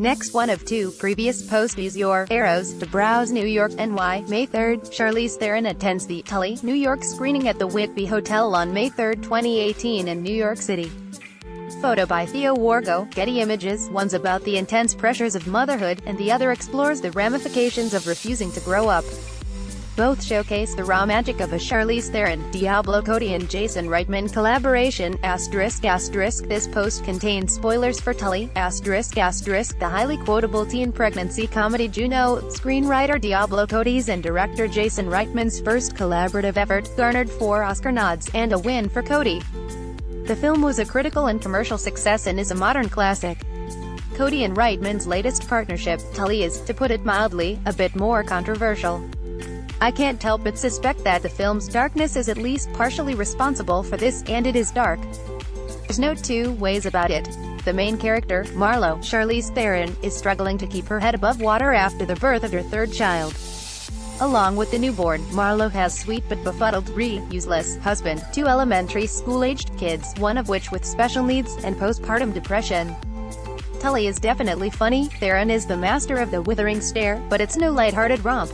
Next one of two previous posts use your arrows to browse New York, NY, May 3rd. Charlize Theron attends the Tully, New York screening at the Whitby Hotel on May 3, 2018 in New York City. Photo by Theo Wargo, Getty Images, one's about the intense pressures of motherhood, and the other explores the ramifications of refusing to grow up. Both showcase the raw magic of a Charlize Theron, Diablo Cody and Jason Reitman collaboration, asterisk asterisk This post contains spoilers for Tully, asterisk asterisk the highly quotable teen pregnancy comedy Juno, screenwriter Diablo Cody's and director Jason Reitman's first collaborative effort, garnered four Oscar nods, and a win for Cody. The film was a critical and commercial success and is a modern classic. Cody and Reitman's latest partnership, Tully is, to put it mildly, a bit more controversial. I can't help but suspect that the film's darkness is at least partially responsible for this, and it is dark. There's no two ways about it. The main character, Marlo, Charlize Theron, is struggling to keep her head above water after the birth of her third child. Along with the newborn, Marlo has sweet but befuddled, re-useless, husband, two elementary school-aged kids, one of which with special needs, and postpartum depression. Tully is definitely funny, Theron is the master of the withering stare, but it's no light-hearted romp.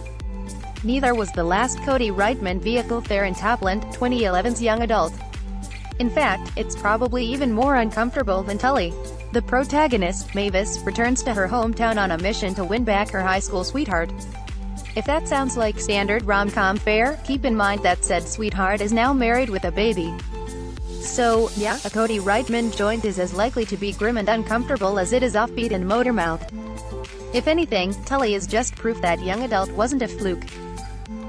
Neither was the last Cody Reitman vehicle Theron Tapland, 2011's young adult. In fact, it's probably even more uncomfortable than Tully. The protagonist, Mavis, returns to her hometown on a mission to win back her high school sweetheart. If that sounds like standard rom-com fare, keep in mind that said sweetheart is now married with a baby. So, yeah, a Cody Reitman joint is as likely to be grim and uncomfortable as it is offbeat and motormouth. If anything, Tully is just proof that young adult wasn't a fluke.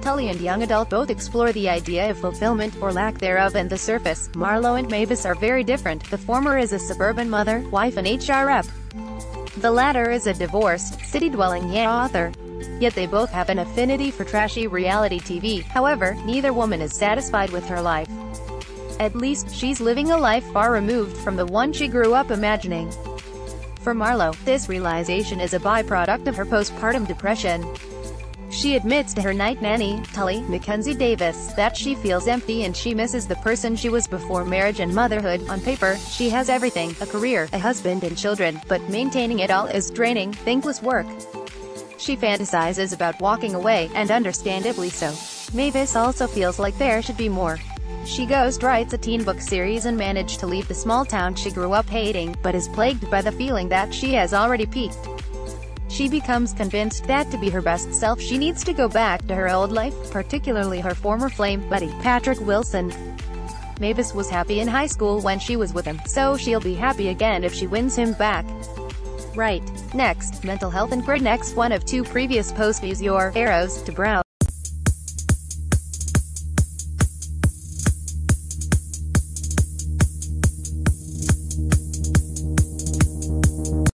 Tully and Young Adult both explore the idea of fulfillment, or lack thereof and the surface. Marlo and Mavis are very different, the former is a suburban mother, wife and HR rep. The latter is a divorced, city-dwelling YA author. Yet they both have an affinity for trashy reality TV, however, neither woman is satisfied with her life. At least, she's living a life far removed from the one she grew up imagining. For Marlo, this realization is a byproduct of her postpartum depression. She admits to her night nanny, Tully, Mackenzie Davis, that she feels empty and she misses the person she was before marriage and motherhood. On paper, she has everything, a career, a husband and children, but maintaining it all is draining, thankless work. She fantasizes about walking away, and understandably so. Mavis also feels like there should be more. She ghost writes a teen book series and managed to leave the small town she grew up hating, but is plagued by the feeling that she has already peaked. She becomes convinced that to be her best self she needs to go back to her old life, particularly her former flame buddy, Patrick Wilson. Mavis was happy in high school when she was with him, so she'll be happy again if she wins him back. Right. Next, mental health and grid next one of two previous posts use your arrows to browse.